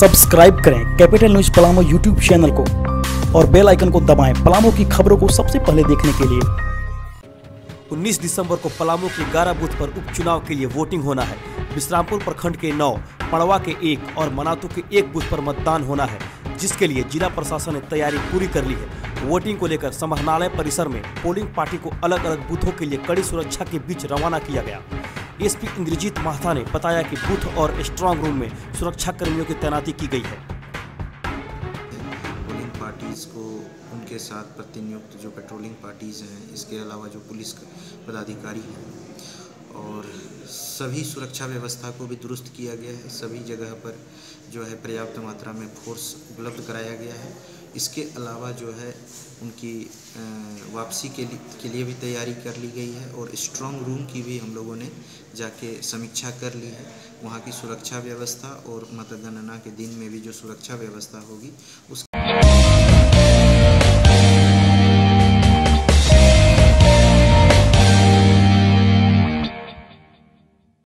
Subscribe करें capital news Palamu YouTube channel को और बेल आइकन को दबाएँ पलामू की खबरों को सबसे पहले देखने के लिए। 19 दिसंबर को पलामू के 11 बूथ पर उपचुनाव के लिए वोटिंग होना है। विश्रामपुर प्रखंड के 9, पड़वा के एक और मनातू के एक बूथ पर मतदान होना है जिसके लिए जिला प्रशासन ने तैयारी पूरी कर ली है। वोटिंग को लेकर समाहरणालय परिसर में पोलिंग पार्टी को अलग अलग बूथों के लिए कड़ी सुरक्षा के बीच रवाना किया गया। एसपी इंद्रजीत महाथा ने बताया कि बूथ और स्ट्रांग रूम में सुरक्षा कर्मियों की तैनाती की गई है। पोलिंग पार्टीज़ को उनके साथ प्रतिनियुक्त जो पेट्रोलिंग पार्टीज़ हैं, इसके अलावा जो पुलिस पदाधिकारी हैं, और सभी सुरक्षा व्यवस्था को भी दुरुस्त किया गया है। सभी जगह पर जो है पर्याप्त मात्रा में फोर्स उपलब्ध कराया गया है। इसके अलावा जो है, उनकी वापसी के लिए के लिए भी तैयारी कर ली गई है और स्ट्रॉन्ग रूम की भी हम लोगों ने जाके समीक्षा कर ली है। वहाँ की सुरक्षा व्यवस्था और मतगणना के दिन में भी जो सुरक्षा व्यवस्था होगी उस